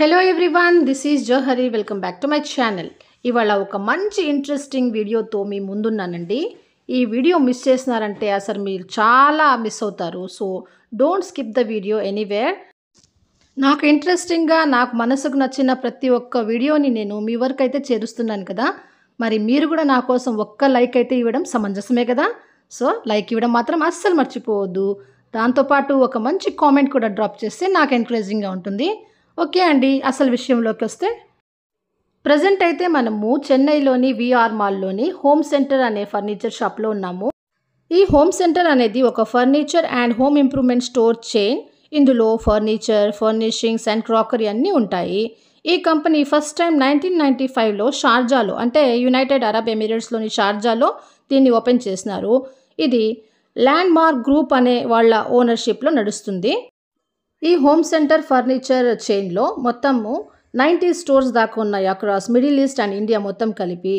Hello everyone this is Johari welcome back to my channel ఇవాళ ఒక మంచి interesting వీడియోతో మీ ముందున్నానండి. ఈ వీడియో మిస్ చేసినారంటే అసలు మీరు చాలా మిస్ అవుతారు. So don't skip the video anywhere నాకు ఇంట్రెస్టింగ్గా నాకు మనసుకు నచ్చిన ప్రతి ఒక్క వీడియోని నేను మీ వరకు అయితే చేరుస్తున్నాను కదా. మరి మీరు కూడా నా కోసం ఒక్క లైక్ అయితే ఇవ్వడం సమంజసమే కదా. సో లైక్ ఇవ్వడం మాత్రం అస్సలు మర్చిపోవద్దు. దాంతోపాటు ఒక మంచి కామెంట్ కూడా డ్రాప్ చేస్తే నాకు ఎంకరేజింగ్గా ఉంటుంది. ఓకే అండి అసలు విషయంలోకి వస్తే. ప్రజెంట్ అయితే మనము చెన్నైలోని విఆర్ మాల్లోని హోమ్ సెంటర్ అనే ఫర్నిచర్ షాప్లో ఉన్నాము. ఈ హోమ్ సెంటర్ అనేది ఒక furniture and home improvement store chain ఇందులో ఫర్నిచర్ ఫర్నిషింగ్స్ అండ్ క్రాకరీ అన్నీ ఉంటాయి. ఈ company first time nineteen ninety ఫైవ్లో షార్జాలో అంటే యునైటెడ్ అరబ్ ఎమిరేట్స్లోని షార్జాలో దీన్ని ఓపెన్ చేసినారు. ఇది ల్యాండ్ మార్క్ గ్రూప్ అనే వాళ్ళ ఓనర్షిప్లో నడుస్తుంది. ఈ హోమ్ సెంటర్ ఫర్నిచర్ చైన్లో మొత్తము నైంటీ స్టోర్స్ దాకా ఉన్నాయి across Middle East and India మొత్తం కలిపి.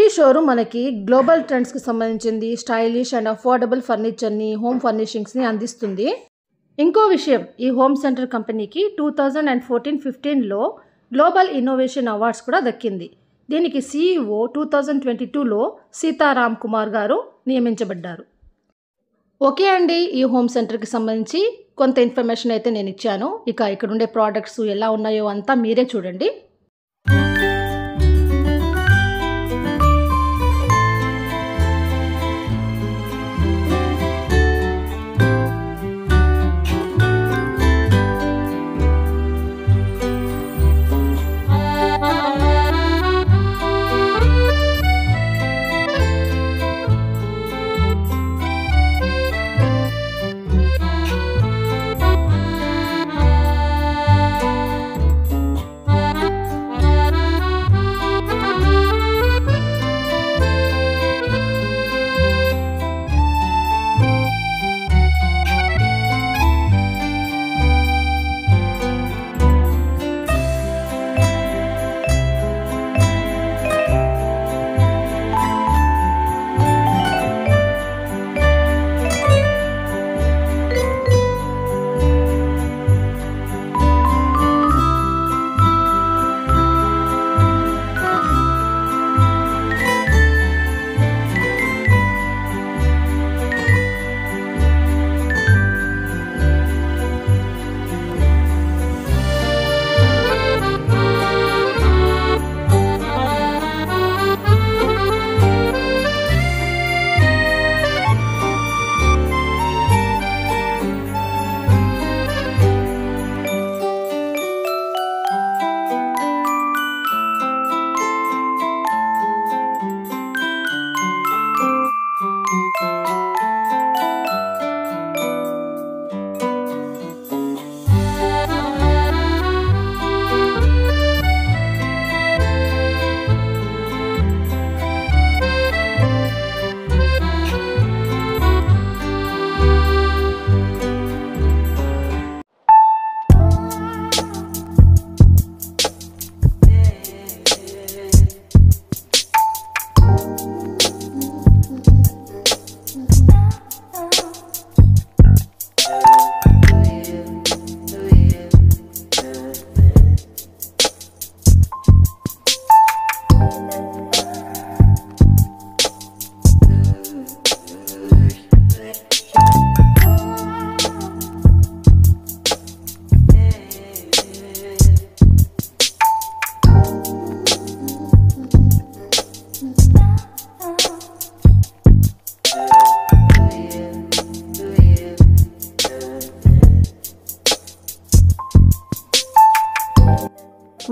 ఈ షోరూమ్ మనకి గ్లోబల్ ట్రెండ్స్కి సంబంధించింది స్టైలిష్ అండ్ అఫోర్డబుల్ ఫర్నిచర్ని హోమ్ ఫర్నిషింగ్స్ని అందిస్తుంది. ఇంకో విషయం ఈ హోమ్ సెంటర్ కంపెనీకి టూ థౌజండ్ అండ్ ఫోర్టీన్ ఫిఫ్టీన్లో గ్లోబల్ ఇన్నోవేషన్ అవార్డ్స్ కూడా దక్కింది. దీనికి సీఈఓ టూ థౌజండ్ ట్వంటీ టూలో సీతారాం కుమార్ గారు నియమించబడ్డారు. ఓకే అండి ఈ హోమ్ సెంటర్కి సంబంధించి కొంత ఇన్ఫర్మేషన్ అయితే నేను ఇచ్చాను. ఇక ఇక్కడ ఉండే ప్రోడక్ట్స్ ఎలా ఉన్నాయో అంతా మీరే చూడండి.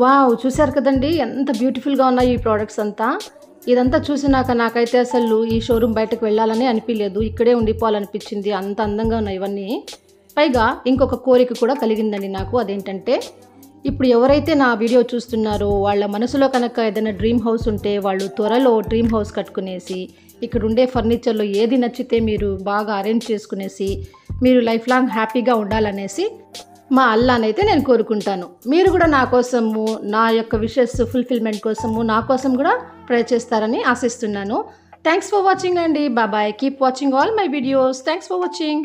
వావ్ చూశారు కదండి? ఎంత బ్యూటిఫుల్గా ఉన్నాయి ఈ ప్రోడక్ట్స్ అంతా. ఇదంతా చూసినాక నాకైతే అసలు ఈ షోరూమ్ బయటకు వెళ్ళాలని అనిపించలేదు ఇక్కడే ఉండిపోవాలనిపించింది. అంత అందంగా ఉన్నాయి ఇవన్నీ. పైగా ఇంకొక కోరిక కూడా కలిగిందండి నాకు. అదేంటంటే ఇప్పుడు ఎవరైతే నా వీడియో చూస్తున్నారో వాళ్ళ మనసులో కనుక ఏదైనా డ్రీమ్ హౌస్ ఉంటే వాళ్ళు త్వరలో డ్రీమ్ హౌస్ కట్టుకునేసి ఇక్కడ ఉండే ఫర్నిచర్లో ఏది నచ్చితే మీరు బాగా అరేంజ్ చేసుకునేసి మీరు లైఫ్ లాంగ్ హ్యాపీగా ఉండాలనేసి మా అల్లానైతే నేను కోరుకుంటాను. మీరు కూడా నా కోసము నా యొక్క విషెస్ ఫుల్ఫిల్మెంట్ కోసము నా కోసం కూడా ప్రే చేస్తారని ఆశిస్తున్నాను. థ్యాంక్స్ ఫర్ వాచింగ్ అండి. బాబాయ్ keep watching all my videos thanks for watching